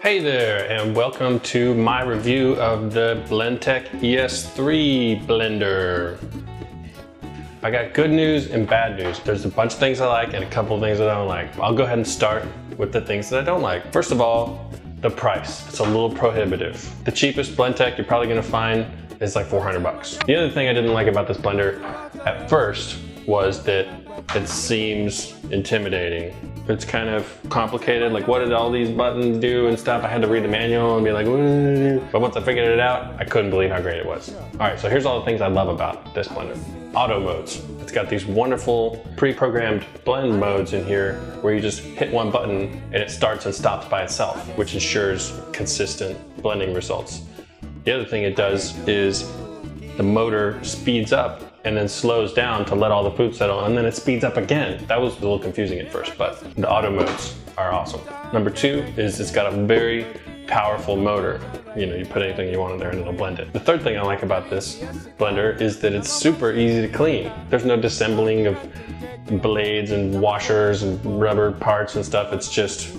Hey there, and welcome to my review of the Blendtec ES3 blender. I got good news and bad news. There's a bunch of things I like and a couple things I don't like. I'll go ahead and start with the things that I don't like. First of all, the price. It's a little prohibitive. The cheapest Blendtec you're probably gonna find is like 400 bucks. The other thing I didn't like about this blender at first was that it seems intimidating. It's kind of complicated, like what did all these buttons do and stuff. I had to read the manual and be like, but once I figured it out, I couldn't believe how great it was. All right, so here's all the things I love about this blender. Auto modes. It's got these wonderful pre-programmed blend modes in here where you just hit one button and it starts and stops by itself, which ensures consistent blending results. The other thing it does is the motor speeds up and then slows down to let all the food settle and then it speeds up again. That was a little confusing at first, but the auto modes are awesome. Number two is it's got a very powerful motor. You know, you put anything you want in there and it'll blend it. The third thing I like about this blender is that it's super easy to clean. There's no disassembling of blades and washers and rubber parts and stuff. It's just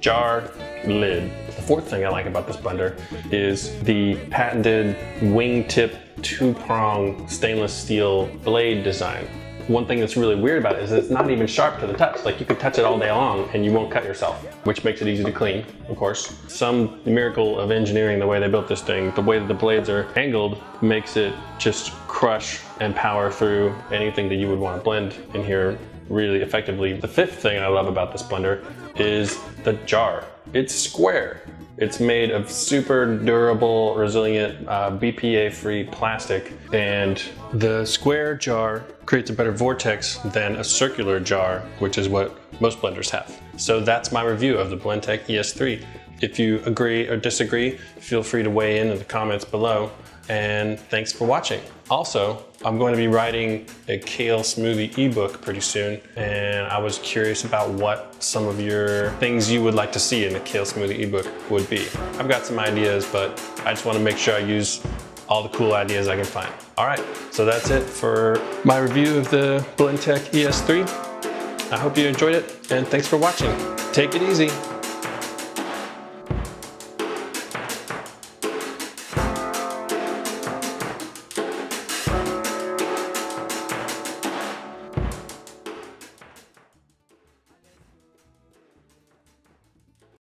jar, lid. The fourth thing I like about this blender is the patented wingtip two-prong stainless steel blade design. One thing that's really weird about it is it's not even sharp to the touch. Like you could touch it all day long and you won't cut yourself, which makes it easy to clean, of course. Some miracle of engineering, the way they built this thing, the way that the blades are angled makes it just crush and power through anything that you would want to blend in here really effectively. The fifth thing I love about this blender is the jar. It's square. It's made of super durable, resilient, uh, BPA-free plastic, and the square jar creates a better vortex than a circular jar, which is what most blenders have. So that's my review of the Blendtec ES3. If you agree or disagree, feel free to weigh in in the comments below and thanks for watching. Also, I'm going to be writing a kale smoothie ebook pretty soon, and I was curious about what some of your things you would like to see in a kale smoothie ebook would be. I've got some ideas, but I just want to make sure I use all the cool ideas I can find. All right, so that's it for my review of the Blendtec ES3. I hope you enjoyed it, and thanks for watching. Take it easy.